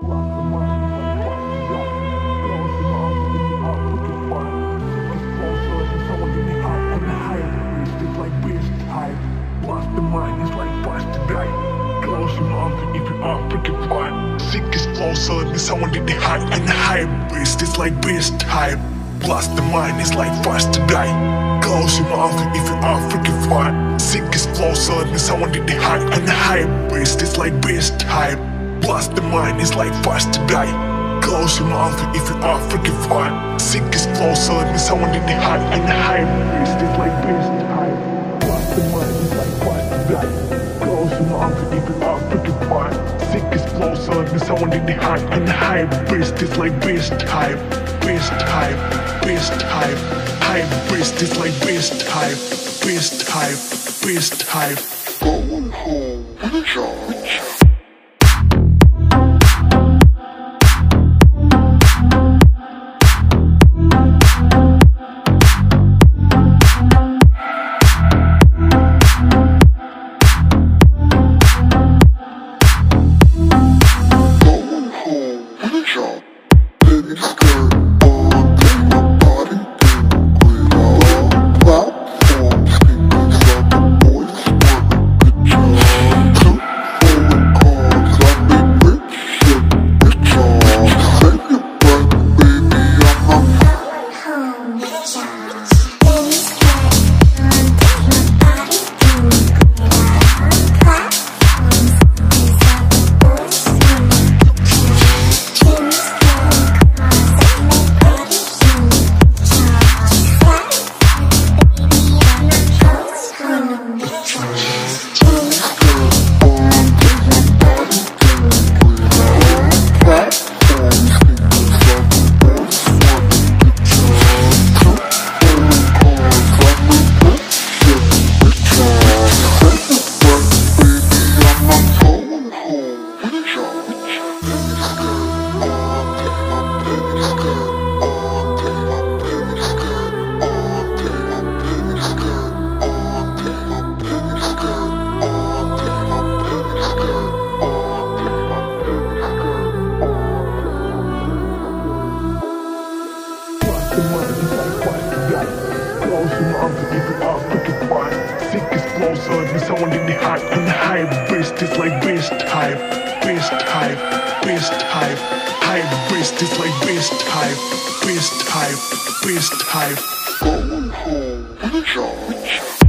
The high high. It's like voice to die Close your mouth if you are freaking fine Sick is closer than someone in the heart And the high priest is like beast type. Blast the mind is like fast to die. Close your mouth if you are freaking fine. Sick is closer than someone did the high and the high beast. It's like beast type. Blast the mind is like fast to die. Close your mouth if you are freaking fine. Sick is closer than someone did the high and the high beast. It's like beast type. Blast the mind is like fast to die. Close your mouth if you are freaking fine. Sick is closer than someone did the high and the high beast. It's like beast type beast type, beast type, hype beast is like beast type, beast type, beast type. Going home with a charge. A Close your mouth if you are freaking fine. Sick is closer than someone did the high and the high beast is like beast type, beast type, beast type. High beast is like beast type, beast type, beast type. Going home with a charge.